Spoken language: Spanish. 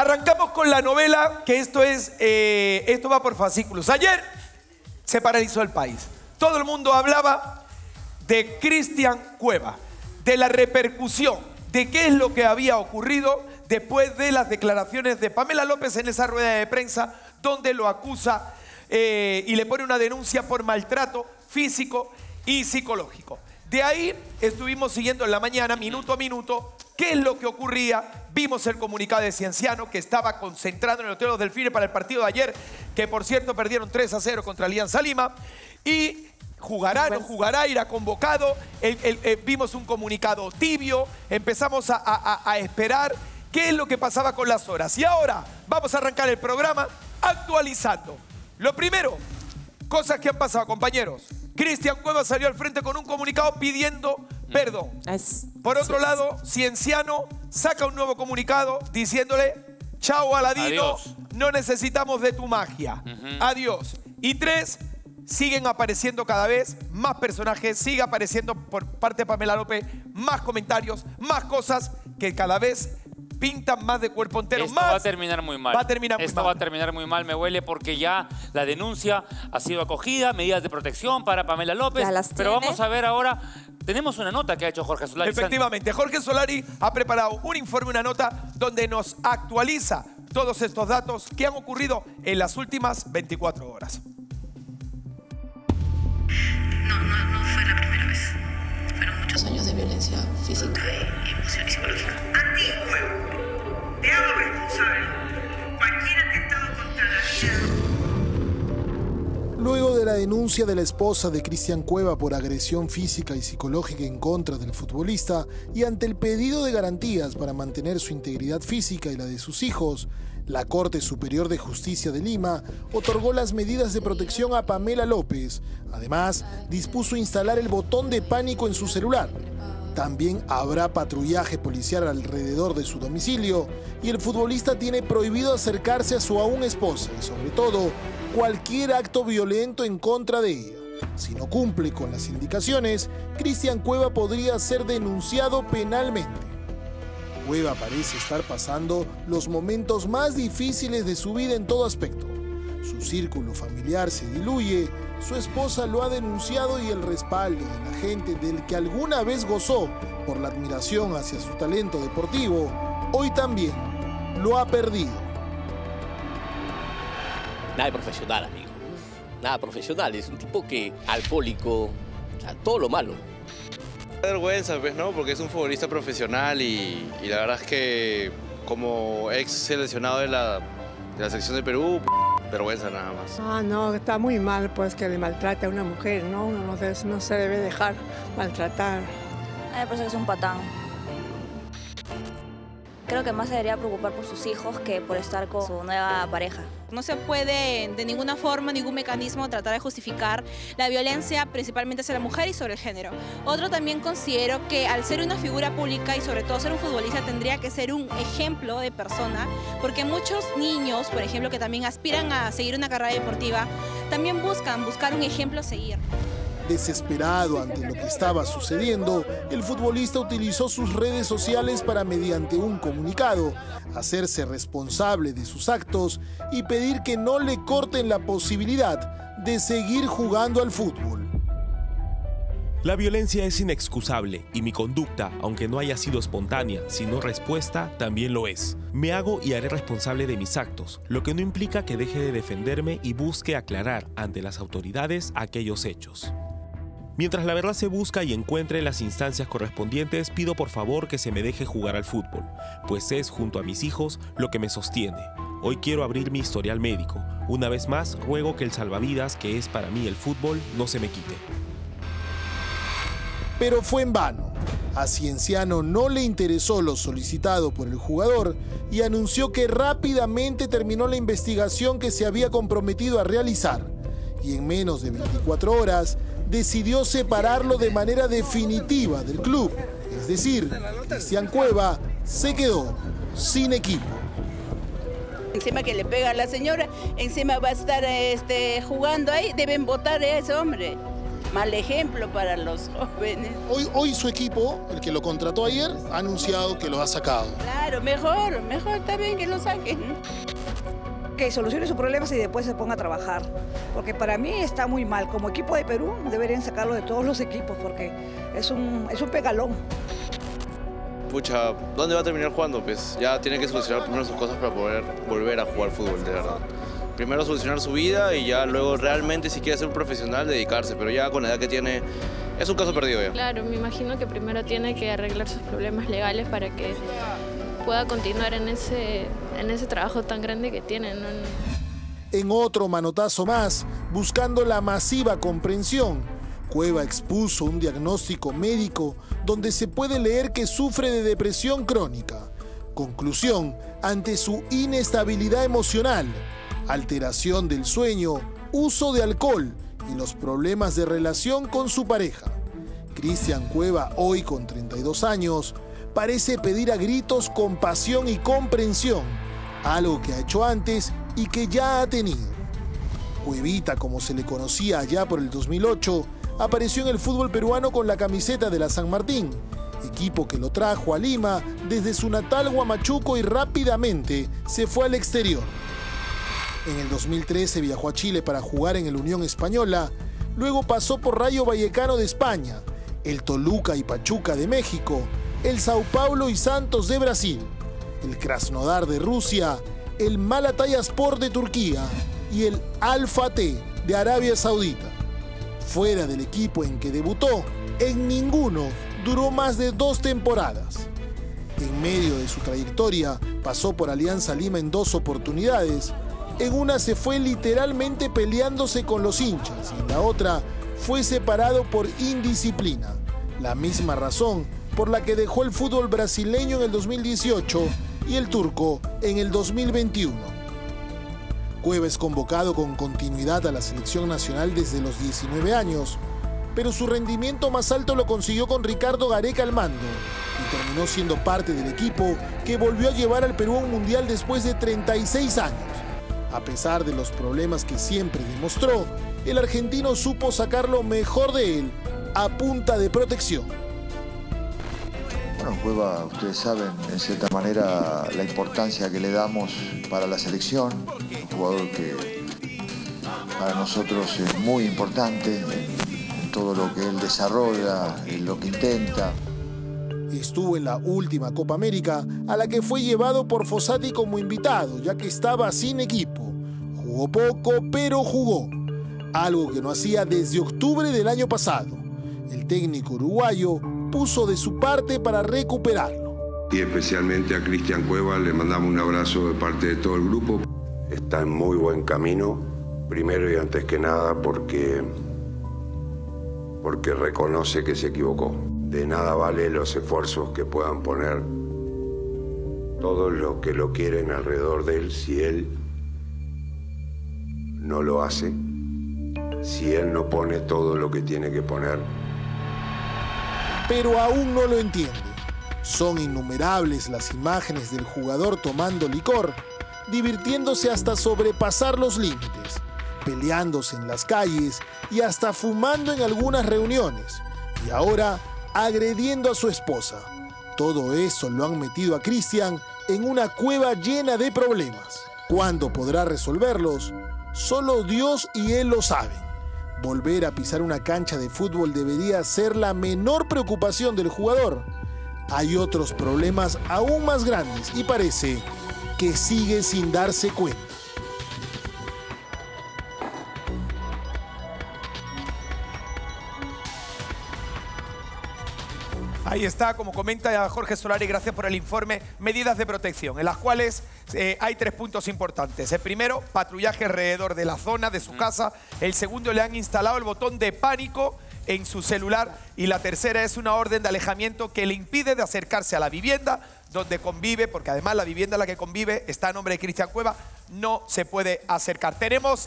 Arrancamos con la novela, que esto es, eh, esto va por fascículos. Ayer se paralizó el país. Todo el mundo hablaba de Cristian Cueva, de la repercusión, de qué es lo que había ocurrido después de las declaraciones de Pamela López en esa rueda de prensa, donde lo acusa eh, y le pone una denuncia por maltrato físico y psicológico. De ahí estuvimos siguiendo en la mañana, minuto a minuto, qué es lo que ocurría. Vimos el comunicado de Cienciano que estaba concentrado en el Hotel Los Delfines para el partido de ayer, que por cierto perdieron 3 a 0 contra Alianza Lima. Y jugará, no jugará, irá convocado. Eh, vimos un comunicado tibio, empezamos a esperar qué es lo que pasaba con las horas. Y ahora vamos a arrancar el programa actualizando. Lo primero, cosas que han pasado, compañeros. Cristian Cueva salió al frente con un comunicado pidiendo perdón. Por otro lado, Cienciano saca un nuevo comunicado diciéndole, chao Aladino, no necesitamos de tu magia. Adiós. Y tres, siguen apareciendo cada vez más personajes, sigue apareciendo por parte de Pamela López más comentarios, más cosas que cada vez pintan más de cuerpo entero. Esto va a terminar muy mal. Va a terminar muy Esto va a terminar muy mal, me huele, porque ya la denuncia ha sido acogida, medidas de protección para Pamela López. pero vamos a ver ahora, tenemos una nota que ha hecho Jorge Solari. Efectivamente, Jorge Solari ha preparado un informe, una nota, donde nos actualiza todos estos datos que han ocurrido en las últimas 24 horas. No, no, no fue la primera vez. Muchos años de violencia física. Luego de la denuncia de la esposa de Cristian Cueva por agresión física y psicológica en contra del futbolista y ante el pedido de garantías para mantener su integridad física y la de sus hijos, la Corte Superior de Justicia de Lima otorgó las medidas de protección a Pamela López. Además, dispuso instalar el botón de pánico en su celular también habrá patrullaje policial alrededor de su domicilio y el futbolista tiene prohibido acercarse a su aún esposa y sobre todo cualquier acto violento en contra de ella. Si no cumple con las indicaciones, Cristian Cueva podría ser denunciado penalmente. Cueva parece estar pasando los momentos más difíciles de su vida en todo aspecto. Su círculo familiar se diluye su esposa lo ha denunciado y el respaldo de la gente del que alguna vez gozó por la admiración hacia su talento deportivo, hoy también lo ha perdido. Nada profesional, amigo. Nada profesional. Es un tipo que alcohólico, o sea, todo lo malo. vergüenza, pues, ¿no? Porque es un futbolista profesional y, la verdad es que como ex seleccionado de la, de la selección de Perú, vergüenza nada más. Ah, no, está muy mal pues que le maltrate a una mujer, ¿no? No, no se debe dejar maltratar. Me parece que es un patán. Creo que más se debería preocupar por sus hijos que por estar con su nueva pareja. No se puede de ninguna forma, ningún mecanismo tratar de justificar la violencia principalmente hacia la mujer y sobre el género. Otro también considero que al ser una figura pública y sobre todo ser un futbolista tendría que ser un ejemplo de persona porque muchos niños, por ejemplo, que también aspiran a seguir una carrera deportiva, también buscan buscar un ejemplo a seguir. Desesperado ante lo que estaba sucediendo, el futbolista utilizó sus redes sociales para, mediante un comunicado, hacerse responsable de sus actos y pedir que no le corten la posibilidad de seguir jugando al fútbol. La violencia es inexcusable y mi conducta, aunque no haya sido espontánea, sino respuesta, también lo es. Me hago y haré responsable de mis actos, lo que no implica que deje de defenderme y busque aclarar ante las autoridades aquellos hechos. Mientras la verdad se busca y encuentre las instancias correspondientes, pido por favor que se me deje jugar al fútbol, pues es junto a mis hijos lo que me sostiene. Hoy quiero abrir mi historial médico. Una vez más, ruego que el salvavidas que es para mí el fútbol no se me quite. Pero fue en vano. A Cienciano no le interesó lo solicitado por el jugador y anunció que rápidamente terminó la investigación que se había comprometido a realizar. Y en menos de 24 horas decidió separarlo de manera definitiva del club. Es decir, Cristian Cueva se quedó sin equipo. Encima que le pega a la señora, encima va a estar este, jugando ahí, deben votar a ese hombre. mal ejemplo para los jóvenes. Hoy, hoy su equipo, el que lo contrató ayer, ha anunciado que lo ha sacado. Claro, mejor, mejor bien que lo saquen. Que solucione sus problemas y después se ponga a trabajar. Porque para mí está muy mal. Como equipo de Perú deberían sacarlo de todos los equipos porque es un, es un pegalón. Pucha, ¿dónde va a terminar jugando? Pues ya tiene que solucionar primero sus cosas para poder volver a jugar fútbol, de verdad primero solucionar su vida y ya luego realmente si quiere ser un profesional dedicarse, pero ya con la edad que tiene es un caso perdido ya. Claro, me imagino que primero tiene que arreglar sus problemas legales para que pueda continuar en ese, en ese trabajo tan grande que tiene. En otro manotazo más, buscando la masiva comprensión, Cueva expuso un diagnóstico médico donde se puede leer que sufre de depresión crónica. Conclusión, ante su inestabilidad emocional, alteración del sueño, uso de alcohol y los problemas de relación con su pareja. Cristian Cueva, hoy con 32 años, parece pedir a gritos compasión y comprensión, algo que ha hecho antes y que ya ha tenido. Cuevita, como se le conocía allá por el 2008, apareció en el fútbol peruano con la camiseta de la San Martín, equipo que lo trajo a Lima desde su natal Huamachuco y rápidamente se fue al exterior. En el 2013 viajó a Chile para jugar en el Unión Española, luego pasó por Rayo Vallecano de España, el Toluca y Pachuca de México, el Sao Paulo y Santos de Brasil, el Krasnodar de Rusia, el Malataya Sport de Turquía y el Alfa T de Arabia Saudita. Fuera del equipo en que debutó, en ninguno duró más de dos temporadas. En medio de su trayectoria, pasó por Alianza Lima en dos oportunidades, en una se fue literalmente peleándose con los hinchas y en la otra fue separado por indisciplina. La misma razón por la que dejó el fútbol brasileño en el 2018 y el turco en el 2021. Cueva es convocado con continuidad a la selección nacional desde los 19 años, pero su rendimiento más alto lo consiguió con Ricardo Gareca al mando y terminó siendo parte del equipo que volvió a llevar al Perú a un mundial después de 36 años. A pesar de los problemas que siempre demostró, el argentino supo sacar lo mejor de él a punta de protección. Bueno, Cueva, ustedes saben en cierta manera la importancia que le damos para la selección, un jugador que para nosotros es muy importante en todo lo que él desarrolla, en lo que intenta estuvo en la última Copa América a la que fue llevado por Fossati como invitado, ya que estaba sin equipo. Jugó poco, pero jugó, algo que no hacía desde octubre del año pasado. El técnico uruguayo puso de su parte para recuperarlo. Y especialmente a Cristian Cueva le mandamos un abrazo de parte de todo el grupo. Está en muy buen camino, primero y antes que nada porque, porque reconoce que se equivocó de nada vale los esfuerzos que puedan poner todos los que lo quieren alrededor de él si él no lo hace, si él no pone todo lo que tiene que poner. Pero aún no lo entiende. Son innumerables las imágenes del jugador tomando licor, divirtiéndose hasta sobrepasar los límites, peleándose en las calles y hasta fumando en algunas reuniones. Y ahora agrediendo a su esposa. Todo eso lo han metido a Cristian en una cueva llena de problemas. ¿Cuándo podrá resolverlos? Solo Dios y Él lo saben. Volver a pisar una cancha de fútbol debería ser la menor preocupación del jugador. Hay otros problemas aún más grandes y parece que sigue sin darse cuenta. Ahí está, como comenta Jorge Solari, gracias por el informe, medidas de protección, en las cuales eh, hay tres puntos importantes. El primero, patrullaje alrededor de la zona de su casa. El segundo, le han instalado el botón de pánico en su celular. Y la tercera es una orden de alejamiento que le impide de acercarse a la vivienda donde convive, porque además la vivienda en la que convive está a nombre de Cristian Cueva, no se puede acercar. Tenemos